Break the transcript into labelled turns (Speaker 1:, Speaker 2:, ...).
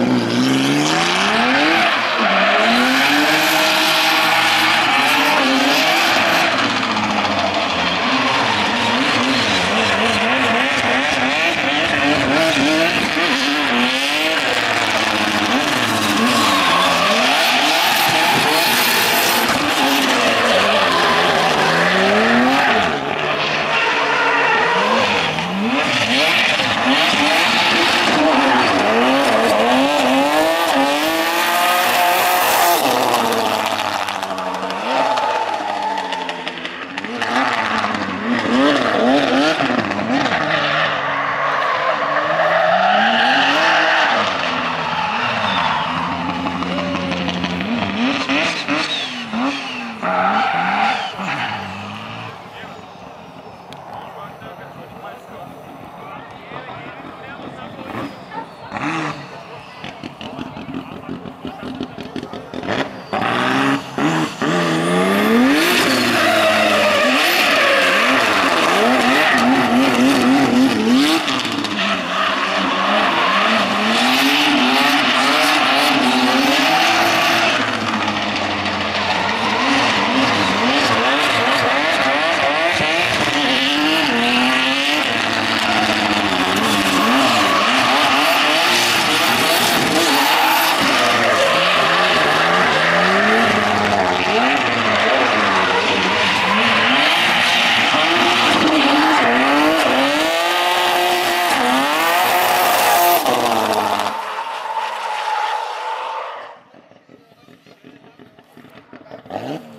Speaker 1: Mm-hmm. Uh-huh.